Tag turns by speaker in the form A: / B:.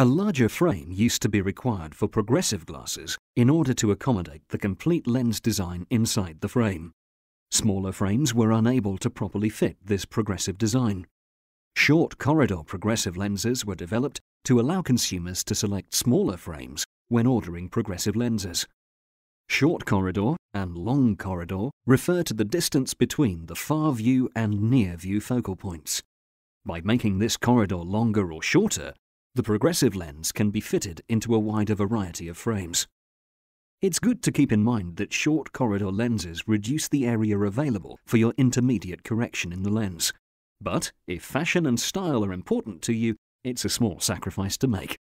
A: A larger frame used to be required for progressive glasses in order to accommodate the complete lens design inside the frame. Smaller frames were unable to properly fit this progressive design. Short corridor progressive lenses were developed to allow consumers to select smaller frames when ordering progressive lenses. Short corridor and long corridor refer to the distance between the far view and near view focal points. By making this corridor longer or shorter, the progressive lens can be fitted into a wider variety of frames. It's good to keep in mind that short corridor lenses reduce the area available for your intermediate correction in the lens. But if fashion and style are important to you, it's a small sacrifice to make.